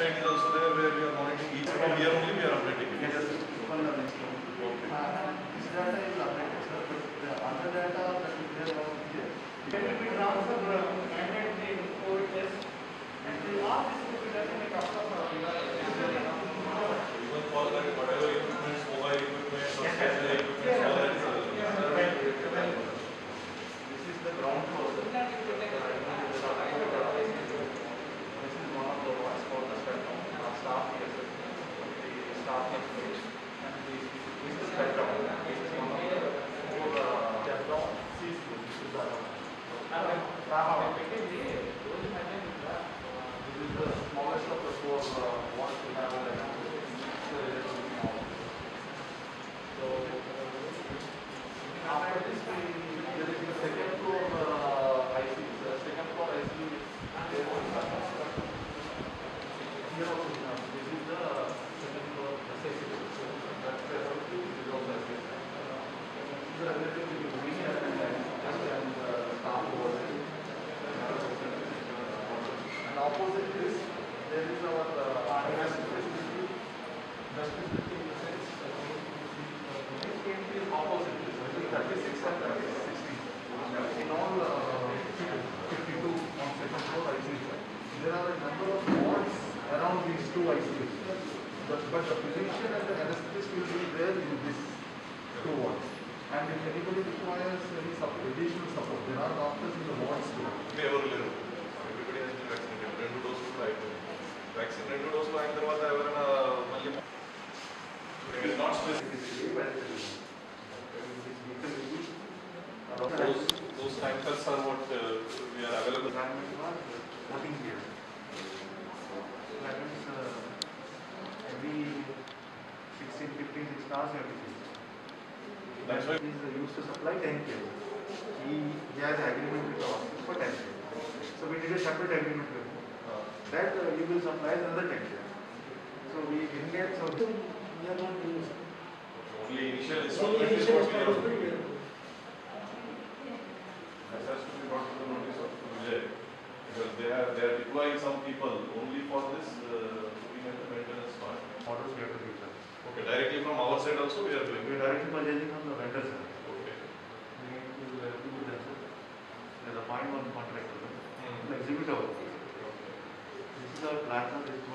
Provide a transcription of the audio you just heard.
website is also there where we are monitoring each from here only we are updating it. Yes. Open the next one. Uh, This data is updated, sir, but the other data that is there over here. Can it be the opposite this, there is our, uh, dust facility. Dust facility in the sense, uh, it is opposite this, it is thirty-six and thirty-sixty. In all, uh, fifty-two on second floor ICs There are a number of wards around these two ICs. But, but the physician and the anesthetist will be there in this two wards. And if anybody requires any sup- additional support, there are doctors in the wards too. ఎవరు లేరు everybody Hess been vaccinated రెండు డోసులు కూడా అయిపోయింది vaccine రెండు డోసులు అయిన తర్వాత ఎవరైనా మళ్ళీ it is not specific those those tankers are what uh, we are available Nothing here. That means uh, every 16, 15, 16 hours you have to change. That's why- He is used to supply 10 kg. He, he has agreement with the hospital for 10 kg. So we did a separate agreement with him. That uh, he will supply another 10 kg. So we didn't get, so We are not doing so. only initial Only installment is initial what we are installment, doing. yeah. That has to be brought to the notice of Vijay, because they are, they are deploying some people only for this, uh, looking at the maintenance part. orders we have to give them. Okay, directly from our side also we are doing We it. are directly purchasing from the vendors. sir. Okay. We need to uh, do with them. sir. There's a point one contractor. sir. Hmm. To execute our. This is our platinum, this is